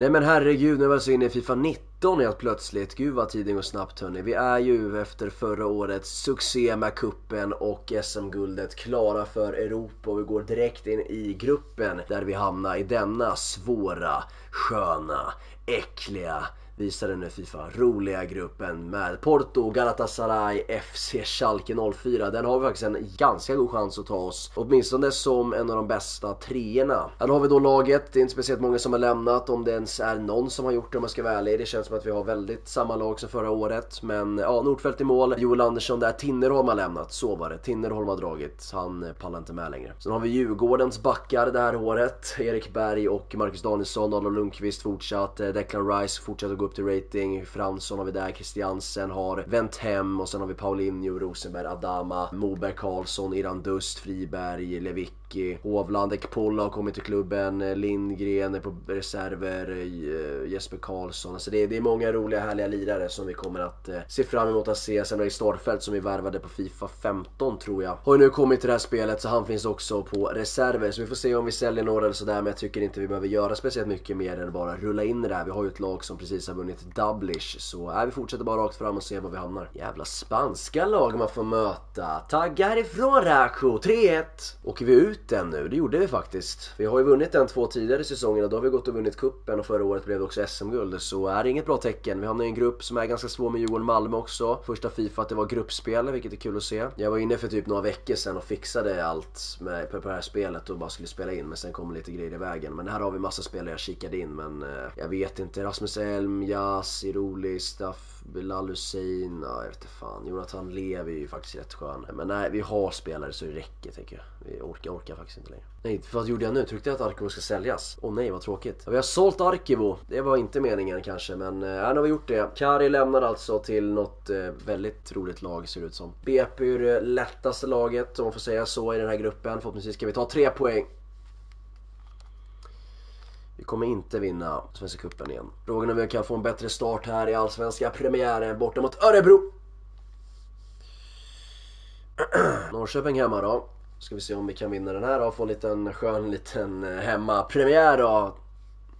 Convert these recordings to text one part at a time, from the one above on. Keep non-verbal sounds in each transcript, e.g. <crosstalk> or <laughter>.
Nej men herregud, nu var jag så alltså inne i Fifa 19 helt plötsligt. Gud vad tiden går snabbt hörni. Vi är ju efter förra årets succé med kuppen och SM-guldet klara för Europa och vi går direkt in i gruppen där vi hamnar i denna svåra, sköna, äckliga visade nu Fifa roliga gruppen med Porto, Galatasaray, FC Schalke 04. Den har vi faktiskt en ganska god chans att ta oss. Åtminstone som en av de bästa treorna. Här har vi då laget, det är inte speciellt många som har lämnat om det ens är någon som har gjort det om jag ska vara ärlig. Det känns som att vi har väldigt samma lag som förra året. Men ja, Nordfeldt i mål, Joel Andersson där, Tinnerholm har lämnat. Så var det, Tinnerholm har dragit. Han pallar inte med längre. Sen har vi Djurgårdens backar det här året. Erik Berg och Marcus Danielsson, Adolf Lundqvist fortsatt, eh, Declan Rice fortsätter att gå upp till rating. Fransson har vi där, Christiansen har vänt hem och sen har vi Paulinho, Rosenberg, Adama, Moberg, Karlsson, Irandust, Friberg, Levick Micki, Hovland, Ekpola har kommit till klubben, Lindgren är på reserver, eh, Jesper Karlsson. Alltså det är, det är många roliga härliga lirare som vi kommer att eh, se fram emot att se. Sen har vi Starfelt som vi värvade på Fifa 15 tror jag. Har ju nu kommit till det här spelet så han finns också på reserver. Så vi får se om vi säljer några eller sådär men jag tycker inte vi behöver göra speciellt mycket mer än bara rulla in det där. Vi har ju ett lag som precis har vunnit Dublish. Så äh, vi fortsätter bara rakt fram och ser var vi hamnar. Jävla spanska lag man får möta. Tagga härifrån Raku, 3-1. Åker vi ut ut den nu, det gjorde vi faktiskt. Vi har ju vunnit den två tidigare säsonger och då har vi gått och vunnit kuppen och förra året blev det också SM-guld. Så är det inget bra tecken. Vi hamnar i en grupp som är ganska svår med Djurgården Malmö också. Första Fifa att det var gruppspel, vilket är kul att se. Jag var inne för typ några veckor sedan och fixade allt med, på det här spelet och bara skulle spela in men sen kom lite grejer i vägen. Men här har vi massa spelare jag kikade in men eh, jag vet inte. Rasmus Elm, Jas, Iroli, Staff Bilal Hussein, ja, jag vet fan. Jonathan Levi är ju faktiskt rätt skön. Men nej, vi har spelare så det räcker tänker jag. Vi orkar, orkar faktiskt inte längre. Nej, vad gjorde jag nu? Tryckte jag att Arkivo ska säljas? Åh oh, nej, vad tråkigt. Vi har sålt Arkivo. Det var inte meningen kanske, men äh, nu har vi gjort det. Kari lämnar alltså till något äh, väldigt roligt lag ser det ut som. BP är det lättaste laget, om man får säga så, i den här gruppen. Förhoppningsvis ska vi ta tre poäng. Vi kommer inte vinna Svenska Cupen igen. Frågan är om vi kan få en bättre start här i Allsvenska premiären borta mot Örebro. <clears throat> Norrköping hemma då. Ska vi se om vi kan vinna den här och få en liten skön liten eh, hemmapremiär då.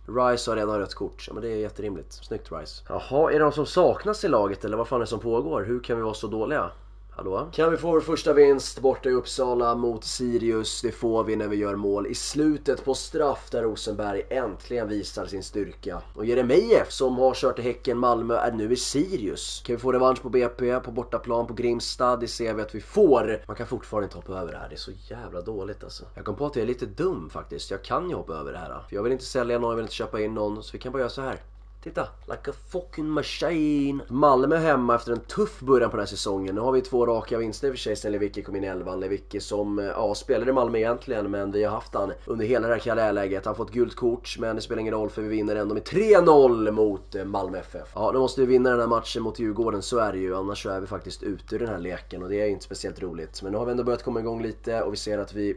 Rice har redan rött kort, ja, men det är jätterimligt. Snyggt Rice. Jaha, är det någon som saknas i laget eller vad fan är det som pågår? Hur kan vi vara så dåliga? Hallå? Kan vi få vår första vinst borta i Uppsala mot Sirius? Det får vi när vi gör mål i slutet på straff där Rosenberg äntligen visar sin styrka. Och Jeremejeff som har kört i Häcken Malmö är nu i Sirius. Kan vi få revansch på BP på bortaplan på Grimstad? Det ser vi att vi får. Man kan fortfarande inte hoppa över det här. Det är så jävla dåligt alltså. Jag kom på att jag är lite dum faktiskt. Jag kan ju hoppa över det här. För jag vill inte sälja någon, jag vill inte köpa in någon. Så vi kan bara göra så här. Titta, like a fucking machine. Malmö hemma efter en tuff början på den här säsongen. Nu har vi två raka vinster i och för sig sen Lewicki kom in i elvan. Lewicki som, eh, ja, spelade i Malmö egentligen men vi har haft han under hela det här karriärläget. Han har fått gult kort men det spelar ingen roll för vi vinner ändå med 3-0 mot eh, Malmö FF. Ja, nu måste vi vinna den här matchen mot Djurgården, så är det ju. Annars så är vi faktiskt ute ur den här leken och det är inte speciellt roligt. Men nu har vi ändå börjat komma igång lite och vi ser att vi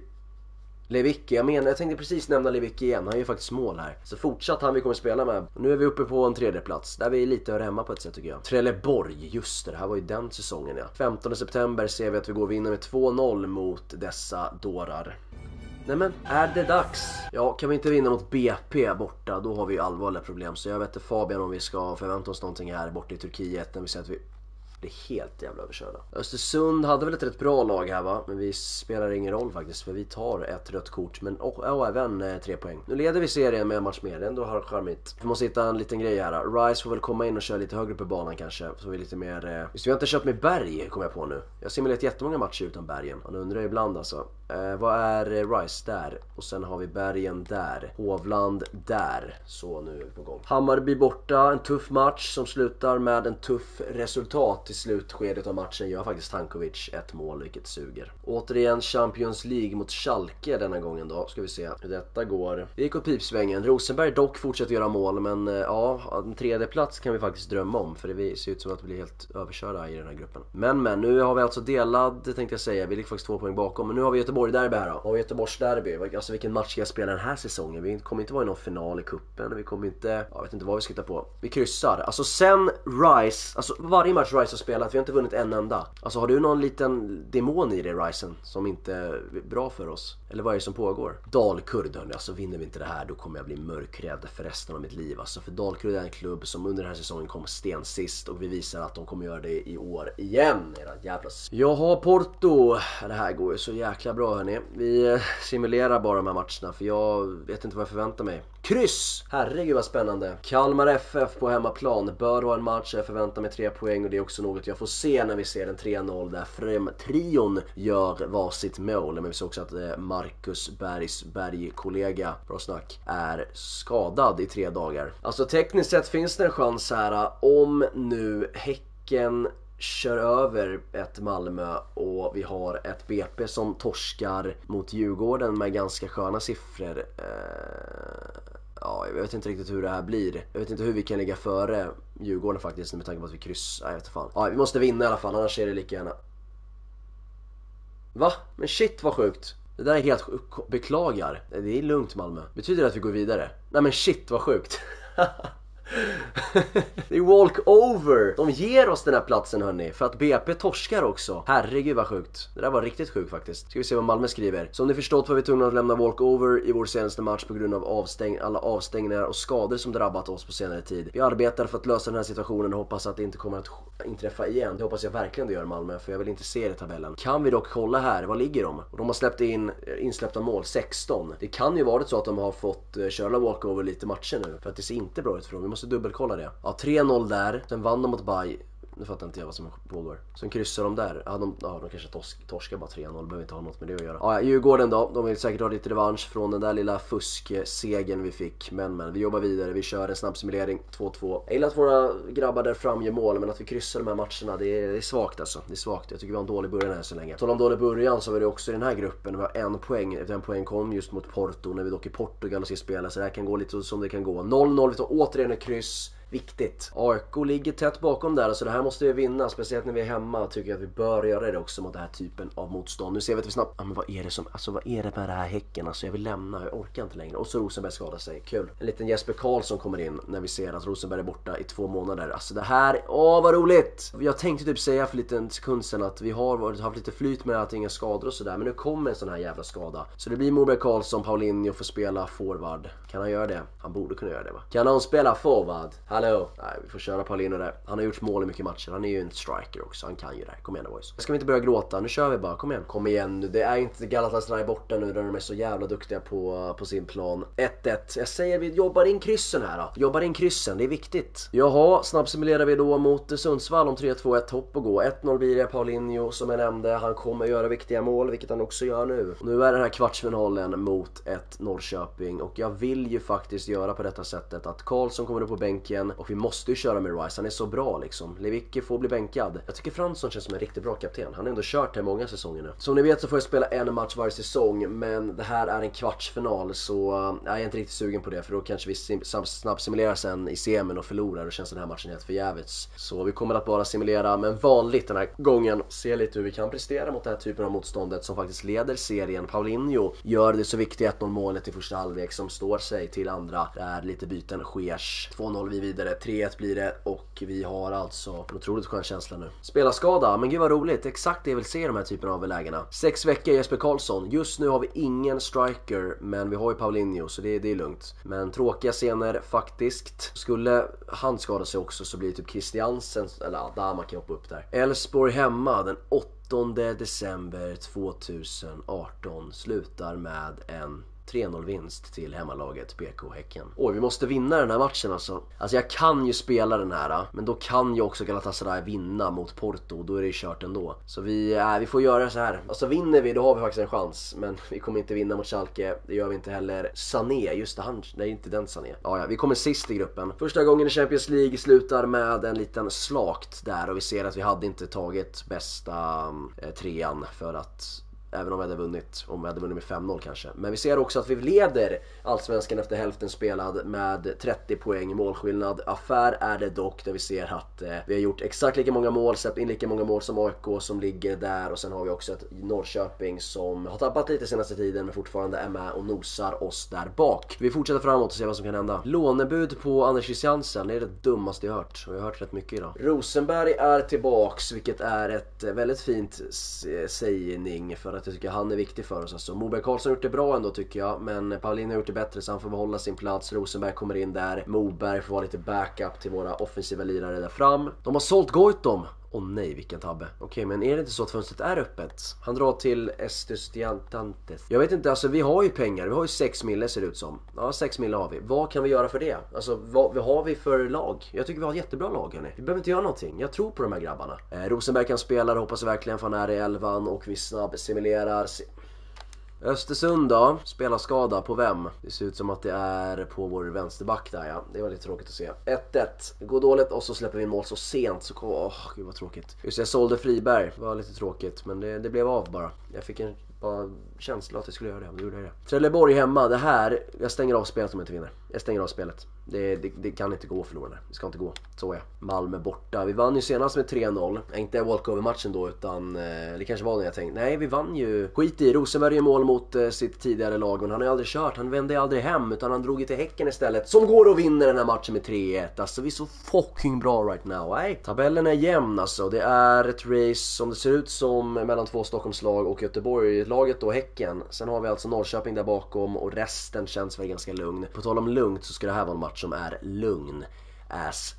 Lewicki, jag menar, jag tänkte precis nämna Lewicki igen, han gör faktiskt mål här. Så fortsatt han vi kommer spela med. Nu är vi uppe på en tredje plats där vi lite hör hemma på ett sätt tycker jag. Trelleborg, just det, det här var ju den säsongen ja. 15 september ser vi att vi går och vinner med 2-0 mot dessa dårar. Nej men, är det dags? Ja, kan vi inte vinna mot BP borta, då har vi ju allvarliga problem. Så jag vet inte Fabian om vi ska förvänta oss någonting här borta i Turkiet när vi ser att vi blir helt jävla överkörda. Östersund hade väl ett rätt bra lag här va? Men vi spelar ingen roll faktiskt för vi tar ett rött kort. Men och, och även eh, tre poäng. Nu leder vi serien med en match mer, det är ändå har charmigt. Vi måste hitta en liten grej här. Rice får väl komma in och köra lite högre på banan kanske. Så vi är lite mer... Eh... Just vi har inte köpt med Berg kommer jag på nu. Jag har simulerat jättemånga matcher utan Bergen. Man undrar ibland alltså. Eh, vad är eh, Rice? Där. Och sen har vi Bergen där. Hovland där. Så nu är vi på gång. Hammarby borta. En tuff match som slutar med en tuff resultat i slutskedet av matchen gör faktiskt Tankovic ett mål vilket suger. Återigen Champions League mot Schalke denna gången då. Ska vi se hur detta går. Det gick åt pipsvängen. Rosenberg dock fortsätter göra mål men eh, ja, en tredje plats kan vi faktiskt drömma om för det ser ut som att vi blir helt överkörda i den här gruppen. Men men, nu har vi alltså delad tänkte jag säga. Vi ligger faktiskt två poäng bakom men nu har vi Göteborg. Göteborg-derby här då. Och Göteborgs-derby. Alltså vilken match ska jag spela den här säsongen? Vi kommer inte vara i någon final i kuppen. Vi kommer inte, jag vet inte vad vi ska hitta på. Vi kryssar. Alltså sen Rice, alltså varje match Rice har spelat, vi har inte vunnit en enda. Alltså har du någon liten demon i dig Ricen som inte är bra för oss? Eller vad är det som pågår? Dalkurd hörni, alltså vinner vi inte det här då kommer jag bli mörkrädd för resten av mitt liv. Alltså för Dalkurd är en klubb som under den här säsongen kom stensist. och vi visar att de kommer göra det i år igen. Era jävla... Jag har Porto. Det här går ju så jäkla bra Bra hörni. Vi eh, simulerar bara de här matcherna för jag vet inte vad jag förväntar mig. Kryss! Herregud vad spännande. Kalmar FF på hemmaplan bör ha en match. Jag förväntar mig tre poäng och det är också något jag får se när vi ser en 3-0 där Frem-trion gör varsitt mål. Men vi ser också att eh, Marcus Bergs Berg-kollega, bra snack, är skadad i tre dagar. Alltså tekniskt sett finns det en chans här eh, om nu Häcken kör över ett Malmö och vi har ett BP som torskar mot Djurgården med ganska sköna siffror. Eh, ja, jag vet inte riktigt hur det här blir. Jag vet inte hur vi kan ligga före Djurgården faktiskt med tanke på att vi kryssar. Jag vet fan. Ja, vi måste vinna i alla fall, annars är det lika gärna. Va? Men shit vad sjukt. Det där är helt sjukt. Beklagar. Det är lugnt Malmö. Betyder det att vi går vidare? Nej men shit vad sjukt. <laughs> <laughs> det är walkover! De ger oss den här platsen hörni, för att BP torskar också. Herregud vad sjukt. Det där var riktigt sjukt faktiskt. Ska vi se vad Malmö skriver. Som ni förstått var vi tvungna att lämna walkover i vår senaste match på grund av avstäng alla avstängningar och skador som drabbat oss på senare tid. Vi arbetar för att lösa den här situationen och hoppas att det inte kommer att inträffa igen. Det hoppas jag verkligen det gör Malmö, för jag vill inte se det i tabellen. Kan vi dock kolla här, vad ligger de? Och de har släppt in eh, insläppta mål, 16. Det kan ju varit så att de har fått eh, köra köra walkover lite matcher nu, för att det ser inte bra ut för dem. Vi måste Måste dubbelkolla det. Ja, 3-0 där, sen vann de mot Bay nu fattar inte jag vad som pågår. Sen kryssar de där. Ja, de, ja, de kanske torsk, torskar bara 3-0. Behöver inte ha något med det att göra. Ja, Djurgården då. De vill säkert ha lite revansch från den där lilla fusksegen vi fick. Men men, vi jobbar vidare. Vi kör en snabb simulering. 2-2. Jag gillar att våra grabbar där fram gör mål. Men att vi kryssar de här matcherna, det är, det är svagt alltså. Det är svagt. Jag tycker vi har en dålig början här så länge. Tal om dålig början så var det också i den här gruppen. Vi har en poäng. En poäng kom just mot Porto när vi dock i Portugal och ska spela. Så det här kan gå lite som det kan gå. 0-0. Vi tar återigen ett kryss viktigt. AIK ligger tätt bakom där så det här måste vi vinna. Speciellt när vi är hemma tycker jag att vi bör göra det också mot den här typen av motstånd. Nu ser vi att vi snabbt... Ja men vad är det som... Alltså vad är det med det här Häcken? Alltså jag vill lämna, jag orkar inte längre. Och så Rosenberg skadar sig, kul. En liten Jesper Karlsson kommer in när vi ser att Rosenberg är borta i två månader. Alltså det här, åh vad roligt! Jag tänkte typ säga för en liten sekund sedan att vi har haft lite flyt med att inga skador och sådär. Men nu kommer en sån här jävla skada. Så det blir Morberg Karlsson, Paulinho får spela forward. Kan han göra det? Han borde kunna göra det va? Kan han spela forward? Hallå? Nej, vi får köra Paulino där. Han har gjort mål i mycket matcher. Han är ju en striker också. Han kan ju det här. Kom igen boys. Ska vi inte börja gråta? Nu kör vi bara. Kom igen. Kom igen nu. Det är inte Galatasaray borta nu där de är så jävla duktiga på, på sin plan. 1-1. Jag säger vi jobbar in kryssen här då. Jobbar in kryssen. Det är viktigt. Jaha, snabbsimulerar vi då mot Sundsvall om 3-2-1 hopp och gå. 1-0 blir det. Paulinho som jag nämnde. Han kommer göra viktiga mål, vilket han också gör nu. Nu är den här kvartsfinalen mot ett Norrköping och jag vill ju faktiskt göra på detta sättet att Karlsson kommer upp på bänken och vi måste ju köra med Rice, han är så bra liksom. Lewicki får bli bänkad. Jag tycker Fransson känns som en riktigt bra kapten. Han har ändå kört här många säsonger nu. Som ni vet så får jag spela en match varje säsong, men det här är en kvartsfinal så eh, jag är inte riktigt sugen på det för då kanske vi snabbsimulerar sen i semin och förlorar och känns den här matchen helt förjävligt. Så vi kommer att bara simulera, men vanligt den här gången. Se lite hur vi kan prestera mot den här typen av motståndet som faktiskt leder serien. Paulinho gör det så viktiga 1-0 målet i första halvlek som står sig till andra. Där lite byten sker. 2-0 vi vidare, 3-1 blir det och vi har alltså en otroligt skön känsla nu. Spelarskada, men gud vad roligt. Exakt det jag vill se i de här typerna av lägena. Sex veckor Jesper Karlsson. Just nu har vi ingen striker, men vi har ju Paulinho så det, det är lugnt. Men tråkiga scener faktiskt. Skulle han skada sig också så blir det typ Christiansen, eller Adama kan hoppa upp där. Elfsborg hemma den 8 december 2018 slutar med en 3-0 vinst till hemmalaget BK Häcken. Oj, vi måste vinna den här matchen alltså. Alltså jag kan ju spela den här, men då kan ju också Galatasaray vinna mot Porto. Då är det ju kört ändå. Så vi, äh, vi får göra så här. Alltså vinner vi, då har vi faktiskt en chans. Men <laughs> vi kommer inte vinna mot Schalke. Det gör vi inte heller. Sané, just det, han, nej inte den Sané. Ja, ja, vi kommer sist i gruppen. Första gången i Champions League slutar med en liten slakt där och vi ser att vi hade inte tagit bästa äh, trean för att Även om vi hade vunnit, om vi hade vunnit med 5-0 kanske. Men vi ser också att vi leder Allsvenskan efter hälften spelad med 30 poäng målskillnad. Affär är det dock där vi ser att eh, vi har gjort exakt lika många mål, släppt in lika många mål som AIK som ligger där och sen har vi också ett Norrköping som har tappat lite senaste tiden men fortfarande är med och nosar oss där bak. Vi fortsätter framåt och ser vad som kan hända. Lånebud på Anders Christiansen, det är det dummaste jag hört och jag har hört rätt mycket idag. Rosenberg är tillbaks vilket är ett väldigt fint eh, sägning för att jag tycker han är viktig för oss. Alltså, Moberg Karlsson har gjort det bra ändå tycker jag men Paulin har gjort det bättre så han får behålla sin plats. Rosenberg kommer in där. Moberg får vara lite backup till våra offensiva lirare där fram. De har sålt Goitom Åh oh, nej vilken tabbe. Okej okay, men är det inte så att fönstret är öppet? Han drar till Estudiantantes. Jag vet inte, alltså vi har ju pengar. Vi har ju 6 mille ser det ut som. Ja 6 mille har vi. Vad kan vi göra för det? Alltså vad, vad har vi för lag? Jag tycker vi har ett jättebra lag hörni. Vi behöver inte göra någonting. Jag tror på de här grabbarna. Eh, Rosenberg kan spela, det hoppas jag verkligen för han är i elvan och vi snabbsimulerar. Östersund då, spelarskada på vem? Det ser ut som att det är på vår vänsterback där ja. Det var lite tråkigt att se. 1-1. Det går dåligt och så släpper vi in mål så sent så... Åh, oh, gud vad tråkigt. Just det, jag sålde Friberg. Det var lite tråkigt men det, det blev av bara. Jag fick en Typ bara känsla att jag skulle göra det, då gjorde jag det. Trelleborg hemma, det här, jag stänger av spelet om jag inte vinner. Jag stänger av spelet. Det, det, det kan inte gå att förlora det. ska inte gå. Så är Malmö borta. Vi vann ju senast med 3-0. Inte walkover-matchen då utan eh, det kanske var den jag tänkte. Nej, vi vann ju. Skit i, Rosenberg gör mål mot eh, sitt tidigare lag men han har ju aldrig kört. Han vände aldrig hem utan han drog ju till Häcken istället. Som går och vinner den här matchen med 3-1. Alltså vi är så fucking bra right now. Nej, tabellen är jämn alltså. Det är ett race som det ser ut som mellan två Stockholmslag och Göteborg laget då, Häcken. Sen har vi alltså Norrköping där bakom och resten känns väl ganska lugn. På tal om lugnt så ska det här vara en match som är lugn as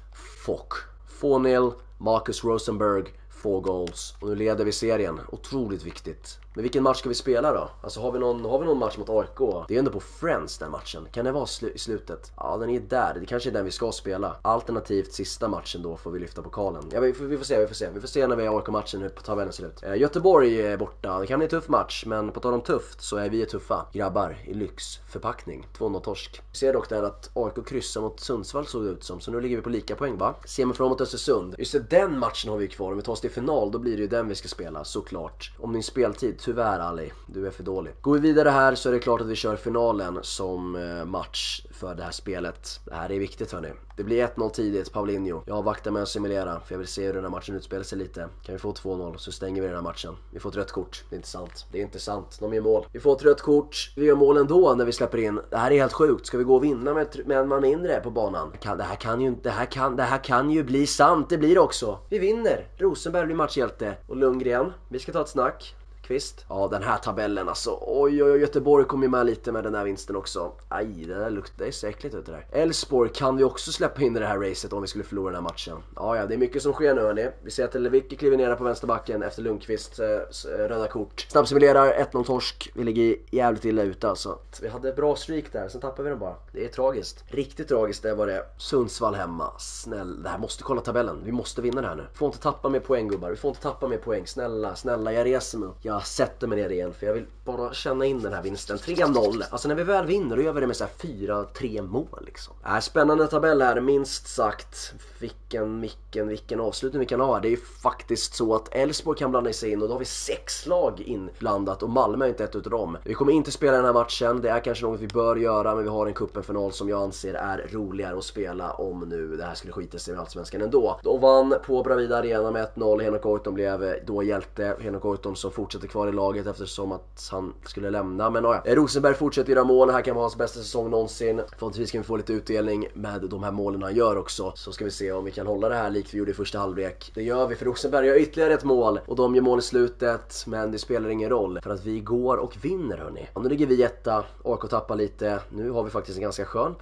fuck. 4-0, Marcus Rosenberg, 4 goals. Och nu leder vi serien. Otroligt viktigt. Men vilken match ska vi spela då? Alltså har vi någon, har vi någon match mot AIK? Det är ändå på Friends den matchen. Kan det vara slu i slutet? Ja, den är där. Det kanske är den vi ska spela. Alternativt sista matchen då får vi lyfta pokalen. Ja, vi, får, vi får se, vi får se. Vi får se när vi har AIK-matchen hur tabellen ser ut. Eh, Göteborg är borta. Det kan bli en tuff match, men på tal om tufft så är vi tuffa. Grabbar i lyxförpackning. 2-0 torsk. Vi ser dock där att AIK kryssar mot Sundsvall såg det ut som. Så nu ligger vi på lika poäng va? Semifrån mot Östersund. Just det, den matchen har vi kvar. Om vi tar oss till final, då blir det ju den vi ska spela såklart. Om din speltid Tyvärr Ali, du är för dålig. Går vi vidare här så är det klart att vi kör finalen som eh, match för det här spelet. Det här är viktigt hörni. Det blir 1-0 tidigt, Paulinho. Jag avvaktar med att simulera för jag vill se hur den här matchen utspelar sig lite. Kan vi få 2-0 så stänger vi den här matchen. Vi får ett rött kort. Det är inte sant. Det är inte sant. De gör mål. Vi får ett rött kort. Vi gör mål ändå när vi släpper in. Det här är helt sjukt. Ska vi gå och vinna med, med en man mindre på banan? det, här kan ju, det, här kan, det här kan ju bli sant. Det blir det också. Vi vinner. Rosenberg blir matchhjälte. Och Lundgren. Vi ska ta ett snack. Kvist. Ja den här tabellen alltså. Oj oj oj Göteborg kom ju med lite med den här vinsten också. Aj det där luktar ju så äckligt ut det där. Elfsborg kan vi också släppa in i det här racet om vi skulle förlora den här matchen. Ja ja det är mycket som sker nu hörni. Vi ser att Lewicki kliver ner på vänsterbacken efter Lundqvists eh, eh, röda kort. Snabbsimulerar 1-0 torsk. Vi ligger jävligt illa ute alltså. Vi hade bra streak där, sen tappade vi den bara. Det är tragiskt. Riktigt tragiskt det var det. Sundsvall hemma. Snälla. det här måste kolla tabellen. Vi måste vinna det här nu. Vi får inte tappa mer poäng gubbar. Vi får inte tappa mer poäng. Snälla, snälla jag reser mig upp. Jag sätter mig ner igen för jag vill bara känna in den här vinsten. 3-0. Alltså när vi väl vinner då gör vi det med så 4-3 mål liksom. Äh, spännande tabell här minst sagt. Vilken, vilken, vilken avslutning vi kan ha. Det är ju faktiskt så att Elfsborg kan blanda sig in och då har vi sex lag inblandat och Malmö är inte ett utav dem. Vi kommer inte spela den här matchen. Det är kanske något vi bör göra men vi har en cupen-final som jag anser är roligare att spela om nu det här skulle skita sig med Allsvenskan ändå. De vann på Bravida Arena med 1-0. Henok Goitom blev då hjälte. Henok Goitom som fortsätter kvar i laget eftersom att han skulle lämna. Men ja, Rosenberg fortsätter göra mål. Det här kan vara hans bästa säsong någonsin. Förhoppningsvis kan vi få lite utdelning med de här målen han gör också. Så ska vi se om vi kan hålla det här likt vi gjorde i första halvlek. Det gör vi för Rosenberg gör ytterligare ett mål och de gör mål i slutet. Men det spelar ingen roll för att vi går och vinner hörni. Och nu ligger vi etta, AIK tappar lite. Nu har vi faktiskt en ganska skön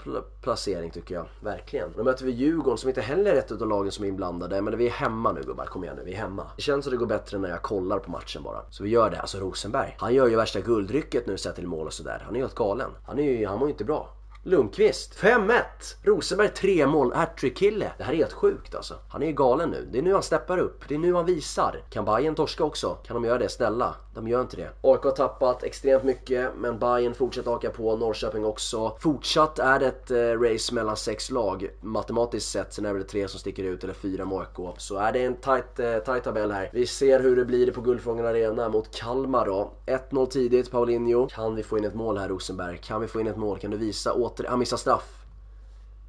placering tycker jag. Verkligen. Nu möter vi Djurgården som inte heller är ett av lagen som är inblandade. Men vi är hemma nu gubbar, kom igen nu, vi är hemma. Det känns som det går bättre när jag kollar på matchen bara. Så vi gör det. Alltså Rosenberg, han gör ju värsta guldrycket nu sett till mål och sådär. Han är ju helt galen. Han, är ju, han mår ju inte bra. Lundqvist 5-1! Rosenberg 3 mål, hattrick-kille. Det här är helt sjukt alltså. Han är ju galen nu. Det är nu han steppar upp. Det är nu han visar. Kan Bayern torska också? Kan de göra det? Snälla. De gör inte det. AIK har tappat extremt mycket men Bayern fortsätter haka på. Norrköping också. Fortsatt är det ett eh, race mellan sex lag. Matematiskt sett. Sen är det väl tre som sticker ut eller fyra med AIK. Så är det en tight, eh, tight tabell här. Vi ser hur det blir på Guldfången Arena mot Kalmar då. 1-0 tidigt, Paulinho. Kan vi få in ett mål här Rosenberg? Kan vi få in ett mål? Kan du visa åter... Han missar straff.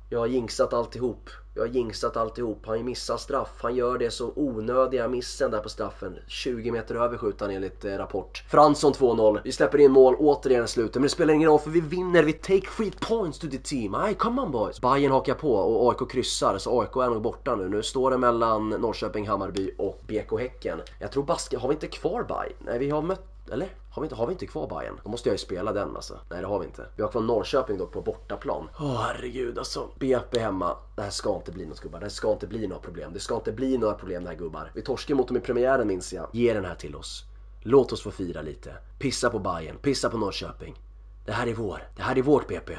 Jag har jinxat alltihop. Jag har jinxat alltihop. Han missar straff. Han gör det så onödiga missen där på straffen. 20 meter över skjuter han enligt eh, rapport. Fransson 2-0. Vi släpper in mål återigen i slutet. Men det spelar ingen roll för vi vinner. Vi take three points to the team. Ay, come on boys. Bayern hakar på och AIK kryssar. Så AIK är nog borta nu. Nu står det mellan Norrköping, Hammarby och BK Häcken. Jag tror Baske... Har vi inte kvar Bayern? Nej, vi har mött eller? Har vi, inte, har vi inte kvar Bayern? Då måste jag ju spela den alltså. Nej det har vi inte. Vi har kvar Norrköping dock på bortaplan. Åh oh, herregud alltså. BP hemma. Det här ska inte bli något gubbar. Det här ska inte bli några problem. Det ska inte bli några problem det här gubbar. Vi torskar mot dem i premiären minns jag. Ge den här till oss. Låt oss få fira lite. Pissa på Bayern. Pissa på Norrköping. Det här är vår. Det här är vårt BP.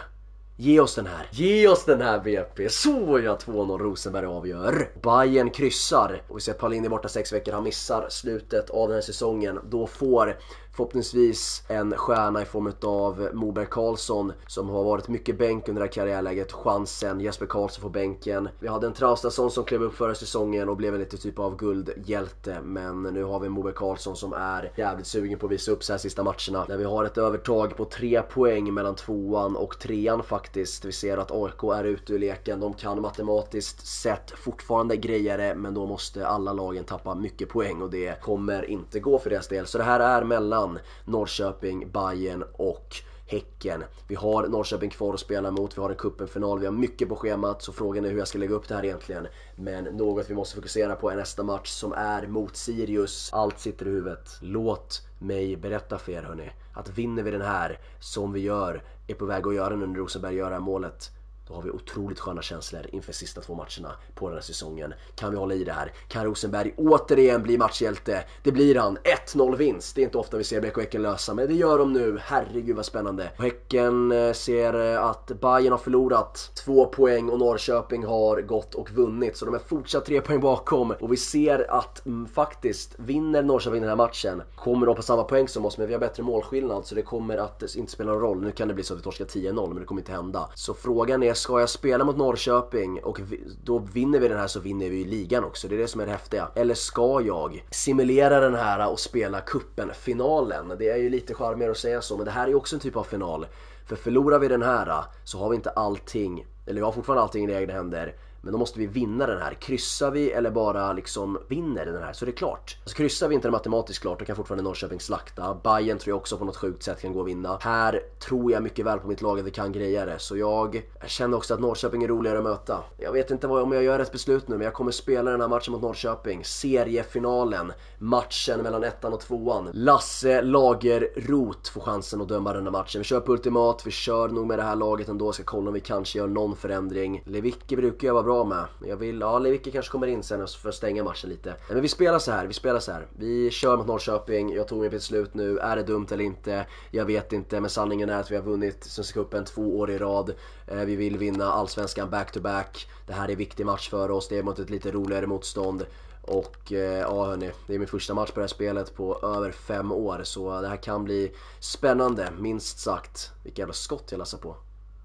Ge oss den här. Ge oss den här BP. Så ja, 2-0 Rosenberg avgör. Bayern kryssar. Och vi ser Paulin är borta sex veckor. Han missar slutet av den här säsongen. Då får förhoppningsvis en stjärna i form av Moberg Karlsson som har varit mycket bänk under det här karriärläget. Chansen, Jesper Karlsson får bänken. Vi hade en Traustason som klev upp förra säsongen och blev en lite typ av guldhjälte. Men nu har vi Moberg Karlsson som är jävligt sugen på att visa upp sig här sista matcherna. När vi har ett övertag på tre poäng mellan tvåan och trean faktiskt. Vi ser att AIK är ute ur leken. De kan matematiskt sett fortfarande greja det men då måste alla lagen tappa mycket poäng och det kommer inte gå för deras del. Så det här är mellan Norrköping, Bayern och Häcken. Vi har Norrköping kvar att spela mot, vi har en cupen-final, vi har mycket på schemat så frågan är hur jag ska lägga upp det här egentligen. Men något vi måste fokusera på är nästa match som är mot Sirius. Allt sitter i huvudet. Låt mig berätta för er hörni, att vinner vi den här som vi gör, är på väg att göra nu när Rosenberg gör det här målet då har vi otroligt sköna känslor inför sista två matcherna på den här säsongen. Kan vi hålla i det här? Kan Rosenberg återigen bli matchhjälte? Det blir han. 1-0 vinst. Det är inte ofta vi ser BK Häcken lösa, men det gör de nu. Herregud vad spännande. Häcken eh, ser eh, att Bayern har förlorat två poäng och Norrköping har gått och vunnit. Så de är fortsatt tre poäng bakom. Och vi ser att mm, faktiskt, vinner Norrköping den här matchen kommer de på samma poäng som oss, men vi har bättre målskillnad. Så det kommer att eh, inte spela någon roll. Nu kan det bli så att vi torskar 10-0, men det kommer inte hända. Så frågan är ska jag spela mot Norrköping och då vinner vi den här så vinner vi ju ligan också. Det är det som är det häftiga. Eller ska jag simulera den här och spela kuppen finalen Det är ju lite charmigare att säga så, men det här är ju också en typ av final. För förlorar vi den här så har vi inte allting, eller vi har fortfarande allting i egna händer. Men då måste vi vinna den här. Kryssar vi eller bara liksom vinner den här så är det klart. Alltså kryssar vi inte den matematiskt klart då kan fortfarande Norrköping slakta. Bayern tror jag också på något sjukt sätt kan gå och vinna. Här tror jag mycket väl på mitt lag att vi kan greja det. Så jag känner också att Norrköping är roligare att möta. Jag vet inte vad, om jag gör rätt beslut nu men jag kommer spela den här matchen mot Norrköping. Seriefinalen. Matchen mellan ettan och tvåan. Lasse Lagerroth får chansen att döma den här matchen. Vi kör på ultimat, vi kör nog med det här laget ändå. Ska kolla om vi kanske gör någon förändring. Lewicki brukar ju vara bra bra med. Jag vill, ja Lewicki kanske kommer in sen för att stänga matchen lite. Men vi spelar så här, vi spelar så här. Vi kör mot Norrköping, jag tog mig beslut nu. Är det dumt eller inte? Jag vet inte, men sanningen är att vi har vunnit Svenska cupen två år i rad. Eh, vi vill vinna Allsvenskan back-to-back. Det här är en viktig match för oss, det är mot ett lite roligare motstånd. Och eh, ja hörni, det är min första match på det här spelet på över fem år så det här kan bli spännande, minst sagt. Vilka jävla skott jag lassar på.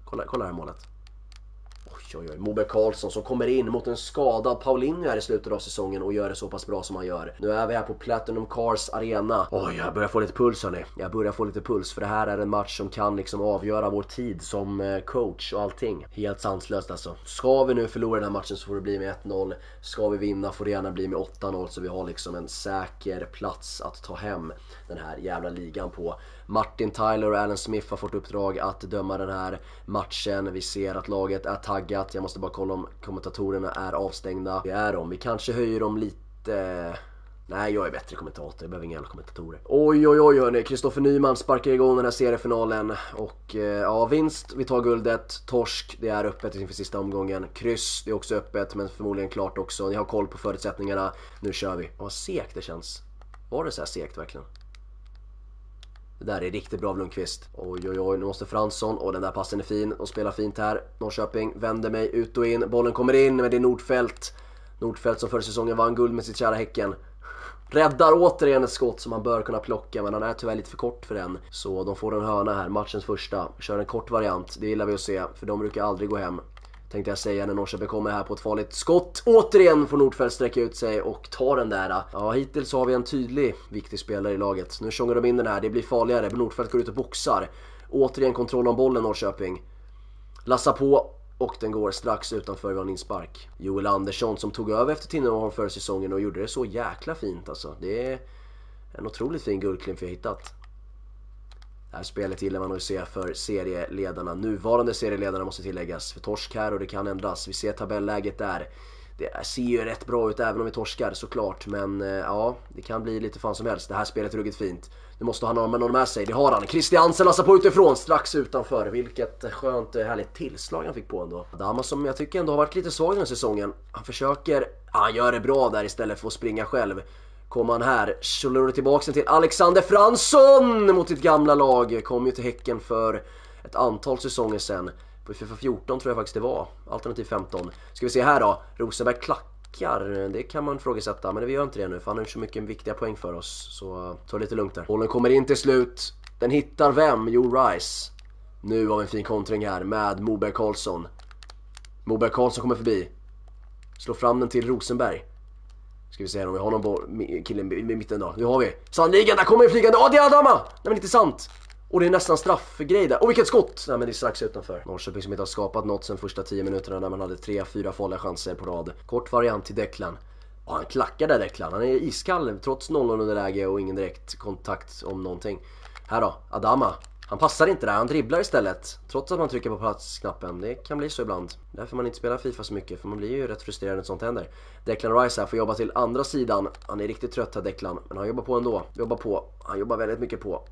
Kolla, kolla det här målet. Oj, oj, oj. Moberg Karlsson som kommer in mot en skadad Paulinho här i slutet av säsongen och gör det så pass bra som han gör. Nu är vi här på Platinum Cars Arena. Oj, jag börjar få lite puls hörni. Jag börjar få lite puls för det här är en match som kan liksom avgöra vår tid som eh, coach och allting. Helt sanslöst alltså. Ska vi nu förlora den här matchen så får det bli med 1-0. Ska vi vinna får det gärna bli med 8-0 så vi har liksom en säker plats att ta hem den här jävla ligan på. Martin Tyler och Alan Smith har fått uppdrag att döma den här matchen. Vi ser att laget är taggat. Jag måste bara kolla om kommentatorerna är avstängda. Det är de. Vi kanske höjer dem lite... Nej, jag är bättre kommentator. Jag behöver inga jävla kommentatorer. Oj, oj, oj hörni. Kristoffer Nyman sparkar igång den här seriefinalen. Och eh, ja, vinst. Vi tar guldet. Torsk. Det är öppet inför sista omgången. Kryss. Det är också öppet, men förmodligen klart också. Ni har koll på förutsättningarna. Nu kör vi. Vad segt det känns. Var det så här segt verkligen? Det där är riktigt bra av Lundqvist. Oj oj oj, nu måste Fransson och den där passen är fin. De spelar fint här. Norrköping vänder mig ut och in. Bollen kommer in men det är Nordfeldt. Nordfeldt som förra säsongen vann guld med sitt kära Häcken. Räddar återigen ett skott som han bör kunna plocka men han är tyvärr lite för kort för den. Så de får en hörna här, matchens första. Kör en kort variant, det gillar vi att se för de brukar aldrig gå hem. Tänkte jag säga när Norrköping kommer här på ett farligt skott. Återigen får Nordfeldt sträcka ut sig och ta den där. Ja, hittills har vi en tydlig viktig spelare i laget. Nu tjongar de in den här, det blir farligare. Nordfeldt går ut och boxar. Återigen kontroll om bollen Norrköping. Lassar på och den går strax utanför vår inspark. Joel Andersson som tog över efter Tinnerholm förra säsongen och gjorde det så jäkla fint alltså. Det är en otroligt fin guldklimp vi har hittat. Det här spelet gillar man att se för serieledarna. Nuvarande serieledarna måste tilläggas. För torsk här och det kan ändras. Vi ser tabelläget där. Det ser ju rätt bra ut även om vi torskar såklart. Men eh, ja, det kan bli lite fan som helst. Det här spelet är ruggigt fint. Nu måste han ha någon med sig. Det har han. Christiansen lassar på utifrån strax utanför. Vilket skönt eh, härligt tillslag han fick på ändå. Dama som jag tycker ändå har varit lite svag den här säsongen. Han försöker, han gör det bra där istället för att springa själv. Kommer han här, slår tillbaks den till Alexander Fransson mot sitt gamla lag. Kom ju till Häcken för ett antal säsonger sen. På Fifa 14 tror jag faktiskt det var. Alternativ 15. Ska vi se här då. Rosenberg klackar. Det kan man ifrågasätta. Men vi gör inte det nu för han har gjort så mycket viktiga poäng för oss. Så ta det lite lugnt där. Bollen kommer in till slut. Den hittar vem? Jo, Rice. Nu har vi en fin kontring här med Moberg Karlsson. Moberg Karlsson kommer förbi. Slår fram den till Rosenberg. Ska vi se här om vi har någon kille i mitten då. Nu har vi. Sandligen, där kommer en flygande. Ja, det är Adama! Nej men inte sant. Och det är nästan straffgrej där. Och vilket skott! Nej men det är strax utanför. Norrköping som inte har skapat något sen första 10 minuterna när man hade 3-4 farliga chanser på rad. Kort variant till Declan. Och han klackar där Declan. Han är iskall trots 0 underläge och ingen direkt kontakt om någonting. Här då, Adama. Han passar inte där, han dribblar istället. Trots att man trycker på platsknappen. Det kan bli så ibland. Därför man inte spelar Fifa så mycket, för man blir ju rätt frustrerad när sånt händer. Declan Rice här får jobba till andra sidan. Han är riktigt trött här Declan, men han jobbar på ändå. Jobbar på. Han jobbar väldigt mycket på.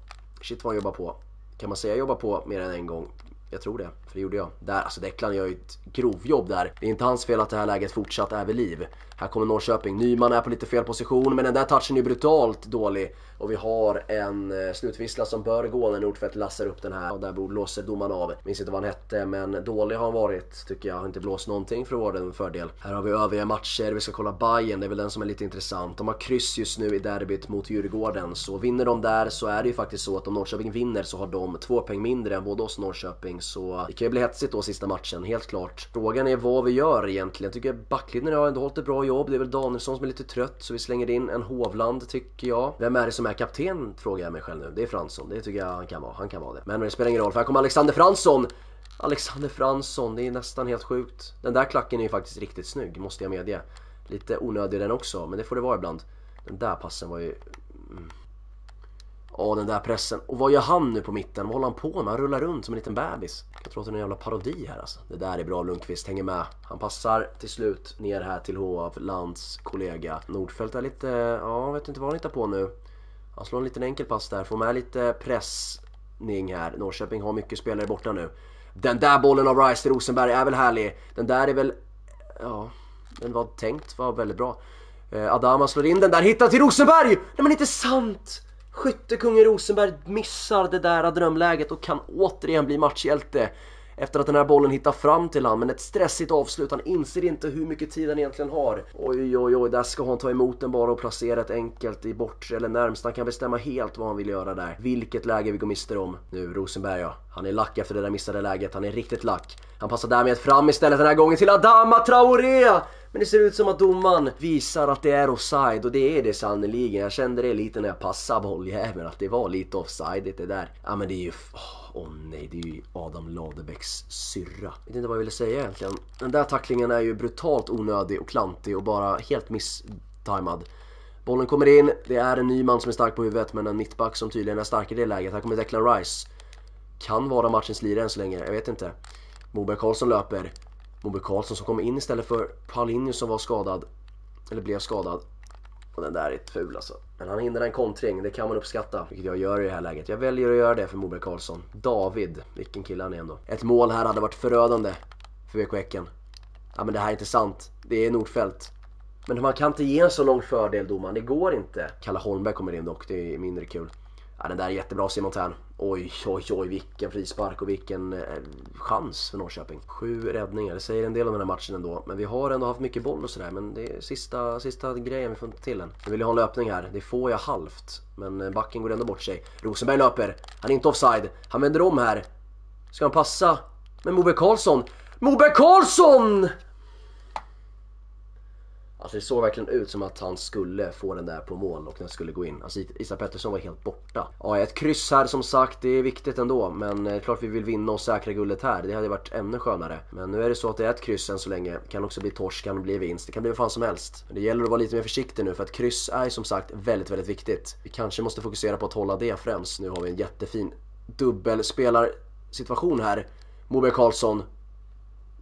Shit vad han jobbar på. Kan man säga jobbar på mer än en gång? Jag tror det, för det gjorde jag. Där, alltså Declan gör ju ett grovjobb där. Det är inte hans fel att det här läget fortsatt är vid liv. Här kommer Norrköping. Nyman är på lite fel position, men den där touchen är brutalt dålig. Och vi har en eh, slutvissla som bör gå när Nordfeldt lassar upp den här. Och där blåser domaren av. Minns inte vad han hette, men dålig har han varit tycker jag. Har inte blåst någonting för vår fördel. Här har vi övriga matcher. Vi ska kolla Bayern. det är väl den som är lite intressant. De har kryss just nu i derbyt mot Djurgården. Så vinner de där så är det ju faktiskt så att om Norrköping vinner så har de två poäng mindre än både oss och Norrköping. Så det kan ju bli hetsigt då sista matchen, helt klart. Frågan är vad vi gör egentligen. Jag tycker backlinjen har ändå hållit ett bra jobb. Det är väl Danielsson som är lite trött så vi slänger in en Hovland tycker jag. Vem är det som är kapten frågar jag mig själv nu. Det är Fransson, det tycker jag han kan vara. Han kan vara det. Men det spelar ingen roll för här kommer Alexander Fransson. Alexander Fransson, det är nästan helt sjukt. Den där klacken är ju faktiskt riktigt snygg, måste jag medge. Lite onödig den också, men det får det vara ibland. Den där passen var ju... Mm. Åh Ja, den där pressen. Och vad gör han nu på mitten? Vad håller han på med? Han rullar runt som en liten bebis. Jag tror att det är en jävla parodi här alltså. Det där är bra Lundqvist, hänger med. Han passar till slut ner här till Lands kollega. Nordfeldt är lite, ja, vet inte vad han hittar på nu. Han slår en liten enkel pass där, får med lite pressning här. Norrköping har mycket spelare borta nu. Den där bollen av Rice till Rosenberg är väl härlig. Den där är väl, ja, den var tänkt var väldigt bra. Eh, Adama slår in den där, hittar till Rosenberg! Nej men inte sant! Skyttekungen Rosenberg missar det där drömläget och kan återigen bli matchhjälte efter att den här bollen hittar fram till han men ett stressigt avslut, han inser inte hur mycket tid han egentligen har. Oj oj oj, där ska han ta emot den bara och placera ett enkelt i bortre eller närmst. Han kan bestämma helt vad han vill göra där. Vilket läge vi går miste om. Nu Rosenberg ja, han är lack efter det där missade läget, han är riktigt lack. Han passar därmed fram istället den här gången till Adama Traoré! Men det ser ut som att domaren visar att det är offside och det är det sannoliken. Jag kände det lite när jag passade bolljäveln att det var lite offside det där. Ja men det är ju... Åh oh, nej, det är ju Adam Ladebäcks syrra. Jag vet inte vad jag ville säga egentligen. Den där tacklingen är ju brutalt onödig och klantig och bara helt misstajmad. Bollen kommer in, det är en ny man som är stark på huvudet men en mittback som tydligen är stark i det läget. Här kommer Declan Rice. Kan vara matchens lirare än så länge, jag vet inte. Moberg Karlsson löper. Moberg Karlsson som kommer in istället för Paulinho som var skadad. Eller blev skadad. Och den där är ful alltså. Men han hindrar en kontring, det kan man uppskatta. Vilket jag gör i det här läget. Jag väljer att göra det för Moberg Karlsson. David, vilken kille han är ändå. Ett mål här hade varit förödande för BK Häcken. Ja men det här är inte sant. Det är Nordfeldt. Men man kan inte ge en så lång fördel domaren, det går inte. Kalle Holmberg kommer in dock, det är mindre kul. Ja, den där är jättebra Simon Tern. Oj, oj, oj, vilken frispark och vilken eh, chans för Norrköping. Sju räddningar, det säger en del om den här matchen ändå. Men vi har ändå haft mycket boll och sådär. Men det är sista, sista grejen vi får inte till än. Nu vill jag ha en löpning här, det får jag halvt. Men eh, backen går ändå bort sig. Rosenberg löper, han är inte offside. Han vänder om här. Ska han passa? Men Moberg Karlsson! Moberg Karlsson! Alltså det såg verkligen ut som att han skulle få den där på mål och den skulle gå in. Alltså Isak Pettersson var helt borta. Ja, ett kryss här som sagt, det är viktigt ändå. Men eh, klart vi vill vinna och säkra guldet här. Det hade varit ännu skönare. Men nu är det så att det är ett kryss än så länge. Kan också bli torsk, kan bli vinst. Det kan bli vad fan som helst. Men det gäller att vara lite mer försiktig nu för att kryss är som sagt väldigt, väldigt viktigt. Vi kanske måste fokusera på att hålla det främst. Nu har vi en jättefin dubbelspelarsituation här. Moberg Karlsson.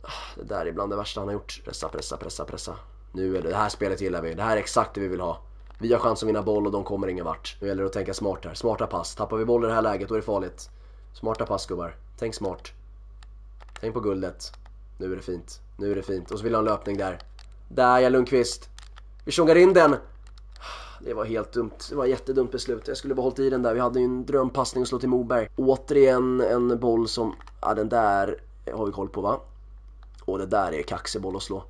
Ah, det där är bland det värsta han har gjort. Pressa, pressa, pressa, pressa. Nu är det, det här spelet gillar vi. Det här är exakt det vi vill ha. Vi har chans att vinna boll och de kommer ingen vart. Nu gäller det att tänka smart här. Smarta pass. Tappar vi boll i det här läget då är det farligt. Smarta pass gubbar. Tänk smart. Tänk på guldet. Nu är det fint. Nu är det fint. Och så vill jag ha en löpning där. Där ja Lundqvist. Vi tjongar in den. Det var helt dumt. Det var ett jättedumt beslut. Jag skulle bara hållit i den där. Vi hade ju en drömpassning att slå till Moberg. Återigen en boll som... Ja den där har vi koll på va? Och det där är kaxig boll att slå.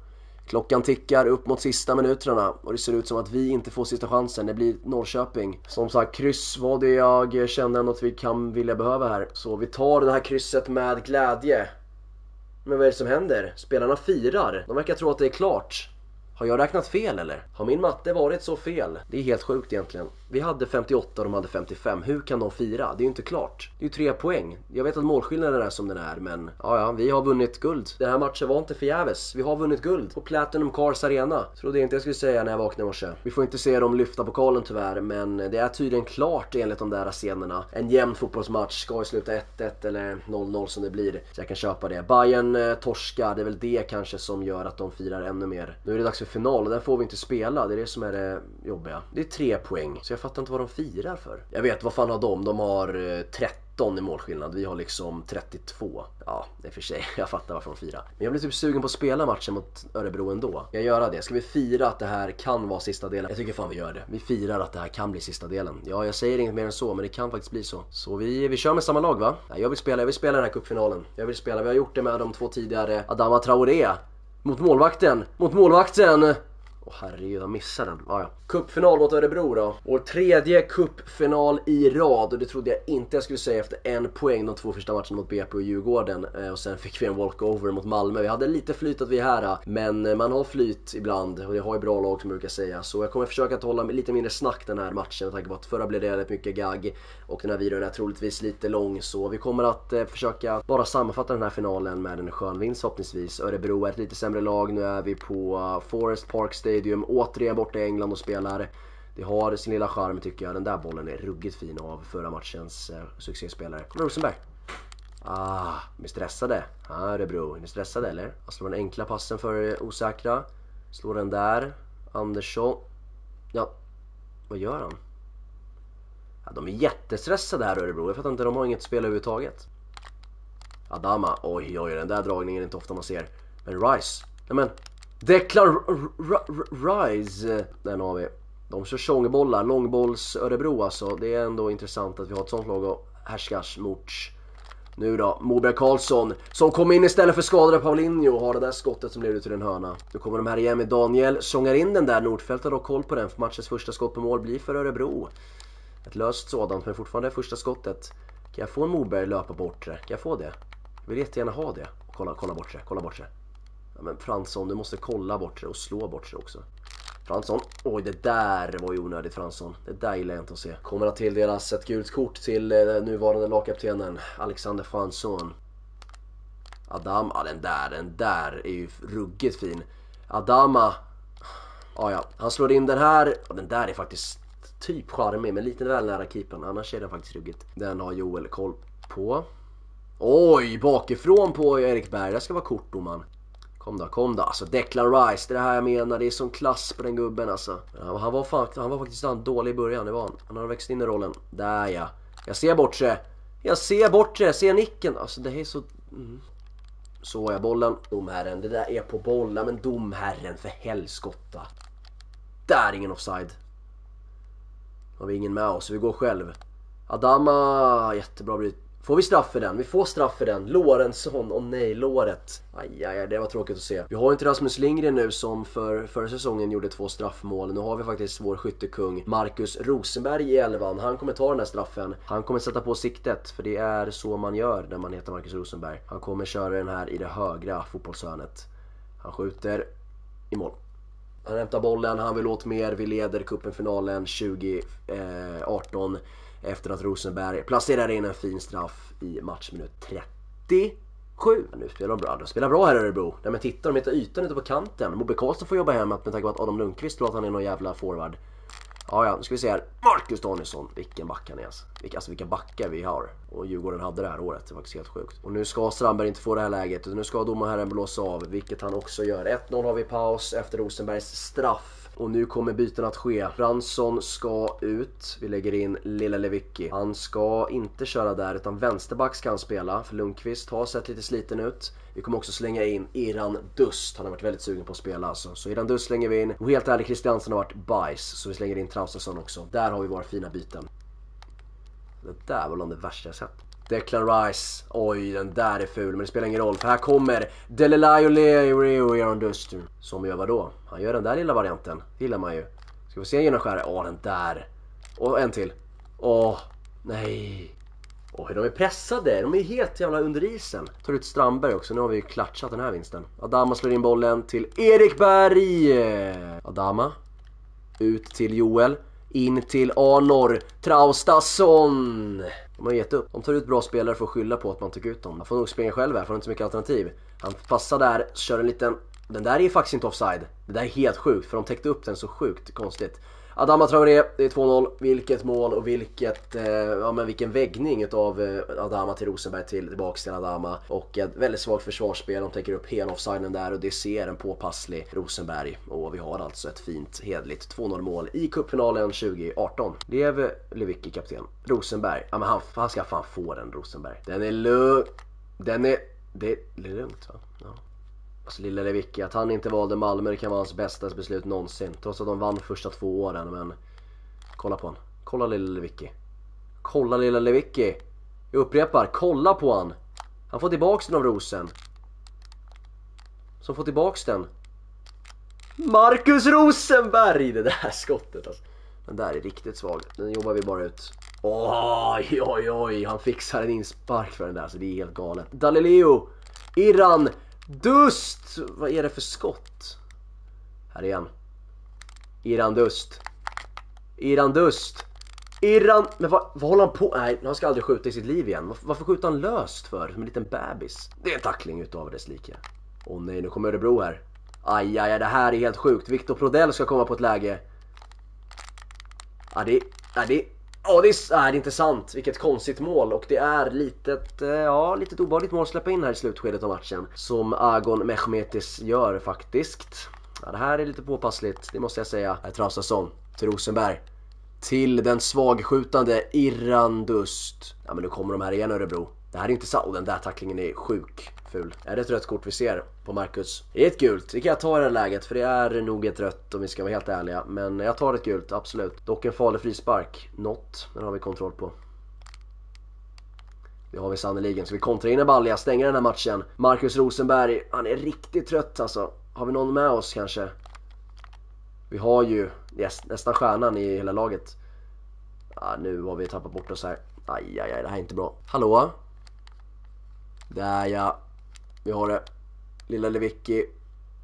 Klockan tickar upp mot sista minuterna och det ser ut som att vi inte får sista chansen. Det blir Norrköping. Som sagt, kryss var det jag kände ändå att vi kan vilja behöva här. Så vi tar det här krysset med glädje. Men vad är det som händer? Spelarna firar. De verkar tro att det är klart. Har jag räknat fel eller? Har min matte varit så fel? Det är helt sjukt egentligen. Vi hade 58 och de hade 55. Hur kan de fira? Det är ju inte klart. Det är ju tre poäng. Jag vet att målskillnaden är som den är men ja, ja, vi har vunnit guld. Den här matchen var inte förgäves. Vi har vunnit guld på Platinum Cars Arena. Trodde inte jag skulle säga när jag vaknade i morse. Vi får inte se dem lyfta pokalen tyvärr men det är tydligen klart enligt de där scenerna. En jämn fotbollsmatch ska ju sluta 1-1 eller 0-0 som det blir. Så jag kan köpa det. Bayern eh, torska, det är väl det kanske som gör att de firar ännu mer. Nu är det dags för final och den får vi inte spela. Det är det som är det jobbiga. Det är tre poäng. Så jag fattar inte vad de firar för. Jag vet, vad fan har de? De har eh, 13 i målskillnad. Vi har liksom 32. Ja, i och för sig. <laughs> Jag fattar varför de firar. Men jag blir typ sugen på att spela matchen mot Örebro ändå. Ska jag göra det? Ska vi fira att det här kan vara sista delen? Jag tycker fan vi gör det. Vi firar att det här kan bli sista delen. Ja, jag säger inget mer än så, men det kan faktiskt bli så. Så vi, vi kör med samma lag va? jag vill spela, jag vill spela den här cupfinalen. Jag vill spela, vi har gjort det med de två tidigare. Adama Traoré. Mot målvakten, mot målvakten! Åh herregud, jag missade den. Ah, ja. Cupfinal mot Örebro då. Vår tredje cupfinal i rad och det trodde jag inte jag skulle säga efter en poäng de två första matcherna mot BP och Djurgården. Eh, och sen fick vi en walkover mot Malmö. Vi hade lite flyt att vi är här, eh, men eh, man har flyt ibland och det har ju bra lag som jag brukar säga. Så jag kommer försöka att hålla lite mindre snack den här matchen med tanke på att förra blev det väldigt mycket gagg och den här videon är troligtvis lite lång så vi kommer att eh, försöka bara sammanfatta den här finalen med en skön vinst förhoppningsvis. Örebro är ett lite sämre lag. Nu är vi på uh, Forest Park State. Stadium, återigen borta i England och spelar. Det har sin lilla charm tycker jag. Den där bollen är ruggigt fin av förra matchens eh, succéspelare. Rosenberg. Ah, vi är stressade. Örebro, är ni stressade eller? Alltså, jag slår den enkla passen för osäkra. Slår den där. Andersson. Ja, vad gör han? Ja, de är jättestressade här Örebro. Jag fattar inte, de har inget spel överhuvudtaget. Adama, oj oj den där dragningen är inte ofta man ser. Men Rice, nej men Declan Rise, eh, den har vi. De kör tjongbollar, långbolls Örebro alltså. Det är ändå intressant att vi har ett sånt lag och härskars mot nu då, Moberg Karlsson som kom in istället för skadade Paulinho och har det där skottet som leder till en hörna. Nu kommer de här igen med Daniel, sångar in den där. Nordfeldt har dock koll på den för matchens första skott på mål blir för Örebro. Ett löst sådant men fortfarande första skottet. Kan jag få en Moberg löpa bort det? Kan jag få det? Jag vill jättegärna ha det. Kolla, kolla bort det, kolla bort det. Ja, men Fransson, du måste kolla bort det och slå bort det också. Fransson, oj det där var ju onödigt Fransson. Det där gillar jag inte att se. Kommer att tilldelas ett gult kort till eh, nuvarande lagkaptenen Alexander Fransson. Adam, ja den där, den där är ju ruggigt fin. Adama, ja ja, han slår in den här och den där är faktiskt typ charmig men lite väl nära keepern. Annars är den faktiskt ruggigt. Den har Joel koll på. Oj, bakifrån på Erik Berg. Det ska vara kort domaren. Kom då, kom då. Alltså Declan Rice, det är det här jag menar. Det är sån klass på den gubben alltså. Han var, fan, han var faktiskt dålig i början, det var han. Han har växt in i rollen. Där ja. Jag ser bort det. Jag ser bort det, jag ser nicken. Alltså det är så... Mm. Så jag bollen. Domherren, det där är på bollen. Men domherren för helskotta. Där ingen offside. Har vi ingen med oss, vi går själv. Adama, jättebra bryt. Får vi straff för den? Vi får straff för den. Lorentzon, och nej, låret. Aj, aj, aj, det var tråkigt att se. Vi har ju inte Rasmus Lindgren nu som för förra säsongen gjorde två straffmål. Nu har vi faktiskt vår skyttekung Marcus Rosenberg i elvan. Han kommer ta den här straffen. Han kommer sätta på siktet, för det är så man gör när man heter Marcus Rosenberg. Han kommer köra den här i det högra fotbollshörnet. Han skjuter i mål. Han hämtar bollen, han vill åt mer. Vi leder cupen-finalen 2018 efter att Rosenberg placerar in en fin straff i matchminut 37. Nu spelar de bra. De spelar bra här i Örebro. Nej men titta, de hittar ytan ute på kanten. Mobe Karlsson får jobba hem med tanke på att Adam Lundqvist tror att han är någon jävla forward. Ja, ja, nu ska vi se här. Marcus Danielsson. Vilken back han är alltså. Vilka, alltså vilka backar vi har. Och Djurgården hade det här året. Det var faktiskt helt sjukt. Och nu ska Strandberg inte få det här läget. Utan nu ska domarherren blåsa av. Vilket han också gör. 1-0 har vi paus efter Rosenbergs straff. Och nu kommer byten att ske. Fransson ska ut. Vi lägger in Lilla Lewicki. Han ska inte köra där utan vänsterback ska han spela. För Lundqvist har sett lite sliten ut. Vi kommer också slänga in Iran Dust. Han har varit väldigt sugen på att spela alltså. Så Iran Dust slänger vi in. Och helt ärligt, Christiansen har varit bajs. Så vi slänger in Traustason också. Där har vi våra fina byten. Det där var bland det värsta jag sett. Declan Rice. Oj, den där är ful. Men det spelar ingen roll. För här kommer Delelayo Leo Aaron Duster. Som gör vad då? Han gör den där lilla varianten. Det gillar man ju. Ska vi se en genomskärare? Åh, den där. Och en till. Åh, nej. Oj, de är pressade. De är helt jävla under isen. Tar ut Strandberg också. Nu har vi klatschat den här vinsten. Adama slår in bollen till Erik Berg. Adama. Ut till Joel. In till Arnor Traustason. De har gett upp. De tar ut bra spelare för att skylla på att man tog ut dem. Han får nog springa själv här, för har inte så mycket alternativ. Han passar där, kör en liten... Den där är faktiskt inte offside. Det där är helt sjukt, för de täckte upp den så sjukt konstigt. Adama Traoré, det är 2-0. Vilket mål och vilket, eh, ja men vilken väggning utav eh, Adama till Rosenberg till tillbaks till Adama. Och ett väldigt svagt försvarsspel, de täcker upp hela offsiden där och det ser en påpasslig Rosenberg. Och vi har alltså ett fint, hedligt 2-0 mål i cupfinalen 2018. Lev Lewicki kapten. Rosenberg, ja men han, han ska fan få den Rosenberg. Den är lugn. Den är, det är lugnt va? Ja. Alltså lille Lewicki, att han inte valde Malmö det kan vara hans bästa beslut någonsin. Trots att de vann första två åren men... Kolla på honom, Kolla lille Lewicki. Kolla lilla Lewicki. Jag upprepar, kolla på han. Han får tillbaks den av Rosen. Som får tillbaks den. Marcus Rosenberg! Det där skottet alltså. Den där är riktigt svag. Den jobbar vi bara ut. Oj, oj, oj. Han fixar en inspark för den där så det är helt galet. Dalileo. Iran. Dust! Vad är det för skott? Här igen. Iran Dust. Iran Dust. Iran... Men vad, vad håller han på? Nej, han ska aldrig skjuta i sitt liv igen. Varför, varför skjuter han löst för? Som en liten bebis. Det är en tackling utav dess like. Åh nej, nu kommer Örebro här. Aj, aj, aj, det här är helt sjukt. Viktor Prodell ska komma på ett läge. Ja, det... Ja, det... Ja, det är, nej, det är inte sant. Vilket konstigt mål. Och det är litet, eh, ja, litet obehagligt mål att släppa in här i slutskedet av matchen. Som Agon Mehmetis gör faktiskt. Ja, det här är lite påpassligt, det måste jag säga. Här Traustason till Rosenberg. Till den svagskjutande Irrandust. Ja, men nu kommer de här igen Örebro. Det här är inte sant. Och den där tacklingen är sjuk ful. Är det ett rött kort vi ser på Marcus? Det är ett gult. Det kan jag ta i det här läget för det är nog ett rött om vi ska vara helt ärliga. Men jag tar ett gult, absolut. Dock en farlig frispark. Något. Den har vi kontroll på. Det har vi sannoliken. Ska vi kontra in en balja, Stänga den här matchen. Marcus Rosenberg, han är riktigt trött alltså. Har vi någon med oss kanske? Vi har ju yes, nästan stjärnan i hela laget. Ja, nu har vi tappat bort oss här. Aj, aj, aj, det här är inte bra. Hallå? Där ja. Vi har det. Lilla Lewicki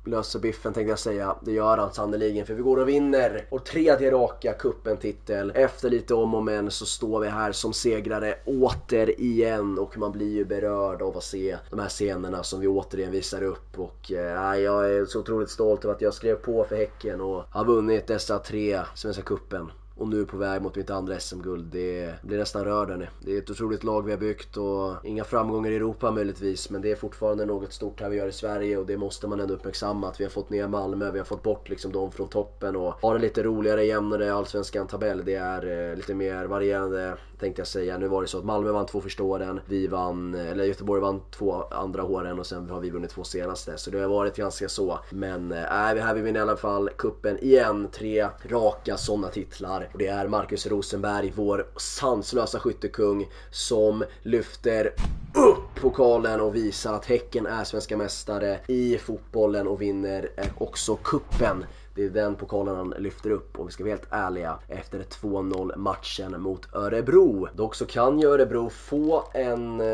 löser biffen tänkte jag säga. Det gör han sannoliken för vi går och vinner vår tredje raka cupen-titel. Efter lite om och men så står vi här som segrare återigen och man blir ju berörd av att se de här scenerna som vi återigen visar upp och eh, jag är så otroligt stolt över att jag skrev på för Häcken och har vunnit dessa tre Svenska cupen och nu på väg mot mitt andra SM-guld. Det blir nästan rörd hörni. Det är ett otroligt lag vi har byggt och inga framgångar i Europa möjligtvis. Men det är fortfarande något stort här vi gör i Sverige och det måste man ändå uppmärksamma. Att vi har fått ner Malmö, vi har fått bort liksom dem från toppen och har en lite roligare, jämnare allsvenskan tabell. Det är eh, lite mer varierande tänkte jag säga. Nu var det så att Malmö vann två första åren, vi vann, eller Göteborg vann två andra åren och sen har vi vunnit två senaste. Så det har varit ganska så. Men äh, här vi vinner i alla fall kuppen igen. Tre raka sådana titlar. Och det är Marcus Rosenberg, vår sanslösa skyttekung, som lyfter upp pokalen och visar att Häcken är svenska mästare i fotbollen och vinner eh, också kuppen det är den pokalen han lyfter upp och vi ska vara helt ärliga efter 2-0 matchen mot Örebro. Dock så kan ju Örebro få en eh,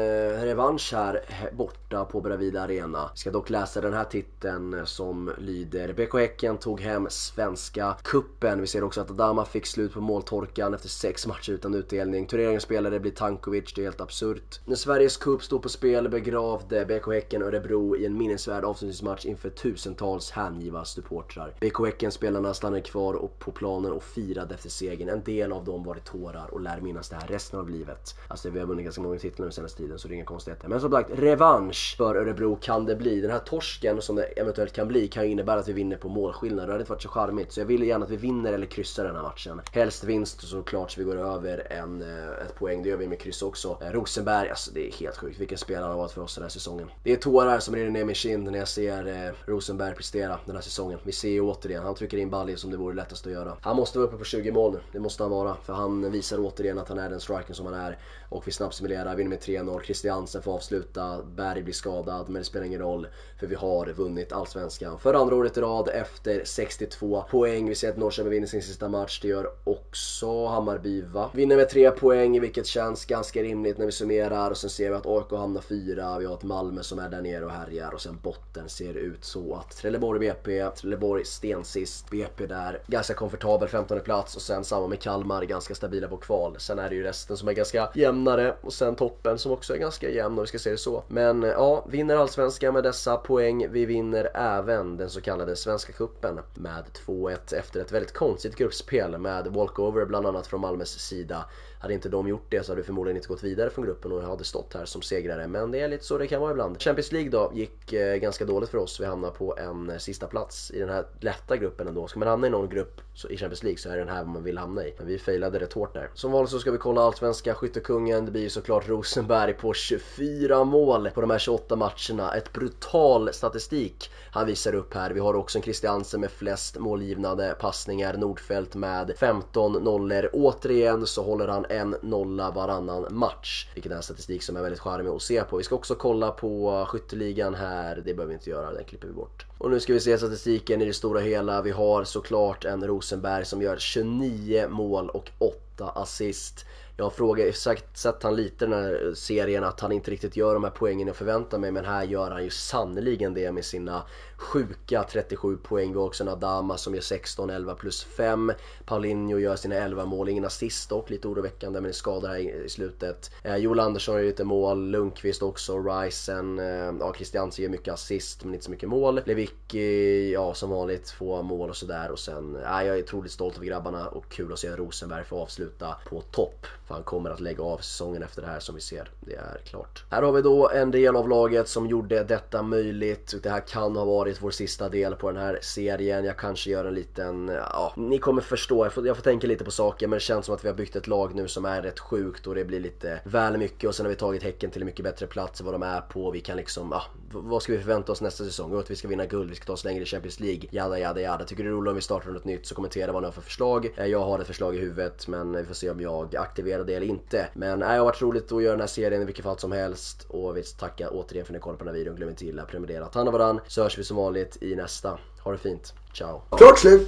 revansch här borta på Bravida Arena. Vi ska dock läsa den här titeln eh, som lyder BK Häcken tog hem Svenska Kuppen. Vi ser också att Adama fick slut på måltorkan efter sex matcher utan utdelning. Turneringens spelare blir Tankovic, det är helt absurt. När Sveriges Cup stod på spel begravde BK Häcken Örebro i en minnesvärd avslutningsmatch inför tusentals hängivna supportrar. BK Häcken-spelarna stannade kvar och på planen och firade efter segern. En del av dem var i tårar och lär minnas det här resten av livet. Alltså vi har vunnit ganska många titlar den senaste tiden så det är inga konstigheter. Men som sagt, revansch för Örebro kan det bli. Den här torsken som det eventuellt kan bli kan ju innebära att vi vinner på målskillnad. Det hade inte varit så charmigt. Så jag vill gärna att vi vinner eller kryssar den här matchen. Helst vinst såklart så vi går över en, eh, ett poäng. Det gör vi med kryss också. Eh, Rosenberg, alltså det är helt sjukt vilken spelare han har varit för oss den här säsongen. Det är tårar som rinner ner min kind när jag ser eh, Rosenberg prestera den här säsongen. Vi ser ju återigen, han trycker in Bali som det vore lättast att göra. Han måste vara uppe på 20 mål nu, det måste han vara. För han visar återigen att han är den striker som han är. Och vi snabbsimulerar, vinner med 3-0. Christiansen får avsluta, Berg blir skadad, men det spelar ingen roll. För vi har vunnit Allsvenskan för andra året i rad efter 62 poäng. Vi ser att Norrköping vinner sin sista match, det gör också Hammarby va? Vinner med 3 poäng, vilket känns ganska rimligt när vi summerar. Och sen ser vi att AIK hamnar 4, vi har ett Malmö som är där nere och härjar. Och sen botten ser ut så att Trelleborg BP, Trelleborg stensist, BP där. Ganska komfortabel 15 plats och sen samma med Kalmar, ganska stabila på kval. Sen är det ju resten som är ganska jämnare och sen toppen som också är ganska jämn om vi ska se det så. Men eh, ja, vinner Allsvenskan med dessa poäng. Vi vinner även den så kallade Svenska Kuppen med 2-1 efter ett väldigt konstigt gruppspel med walkover bland annat från Malmös sida. Hade inte de gjort det så hade vi förmodligen inte gått vidare från gruppen och hade stått här som segrare. Men det är lite så det kan vara ibland. Champions League då gick eh, ganska dåligt för oss. Vi hamnade på en eh, sista plats i den här lätta gruppen ändå. Ska man hamna i någon grupp i Champions League så är det den här man vill hamna i. Men vi failade rätt hårt där. Som vanligt så ska vi kolla allsvenska skyttekungen. Det blir ju såklart Rosenberg på 24 mål på de här 28 matcherna. Ett brutal statistik han visar upp här. Vi har också en Christiansen med flest målgivnade passningar. Nordfält med 15 nollor. Återigen så håller han en nolla varannan match. Vilket är en statistik som är väldigt charmig att se på. Vi ska också kolla på skytteligan här. Det behöver vi inte göra, den klipper vi bort. Och nu ska vi se statistiken i det stora hela. Vi har såklart en Rosenberg som gör 29 mål och 8 assist. Jag har frågat, sagt, sett han lite den här serien att han inte riktigt gör de här poängen jag förväntar mig men här gör han ju sannoliken det med sina sjuka 37 poäng. Vi har också en Adama som gör 16, 11 plus 5. Paulinho gör sina 11 mål, ingen assist dock, lite oroväckande men är skadad här i slutet. Eh, Joel Andersson gör lite mål, Lundqvist också, Rysen, eh, ja Christiansen gör mycket assist men inte så mycket mål fick eh, ja som vanligt, få mål och sådär och sen, ja, jag är otroligt stolt över grabbarna och kul att se Rosenberg få avsluta på topp. För han kommer att lägga av säsongen efter det här som vi ser, det är klart. Här har vi då en del av laget som gjorde detta möjligt. Det här kan ha varit vår sista del på den här serien. Jag kanske gör en liten, ja, ni kommer förstå, jag får, jag får tänka lite på saker men det känns som att vi har byggt ett lag nu som är rätt sjukt och det blir lite väl mycket och sen har vi tagit Häcken till en mycket bättre plats än vad de är på. Vi kan liksom, ja, vad ska vi förvänta oss nästa säsong? Och att vi ska vinna guld, vi ska ta oss längre i Champions League, jada jada jada. Tycker du det är roligt om vi startar något nytt så kommentera vad ni har för förslag. Eh, jag har ett förslag i huvudet men vi får se om jag aktiverar det eller inte. Men eh, det har varit roligt att göra den här serien i vilket fall som helst och vi tackar återigen för att ni kollade på den här videon. Glöm inte att prenumerera. Ta hand om varandra så hörs vi som vanligt i nästa. Ha det fint. Ciao. Klart slut!